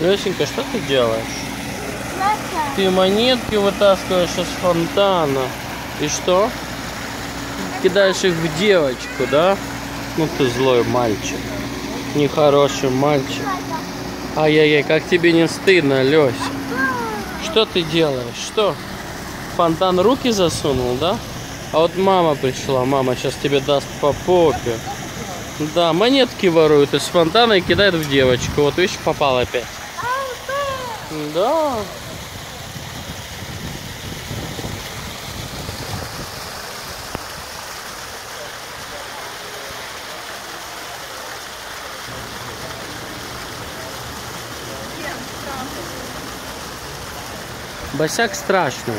Лесенька, что ты делаешь? Знаете, Ты монетки вытаскиваешь из фонтана. И что? Кидаешь их в девочку, да? Ну ты злой мальчик. Нехороший мальчик. Ай-яй-яй, как тебе не стыдно, Лёся? Что ты делаешь? Что? Фонтан руки засунул, да? А вот мама пришла, мама сейчас тебе даст по попе. Да, монетки воруют из фонтана и кидают в девочку. Вот видишь, попал опять. Да. Босяк страшный.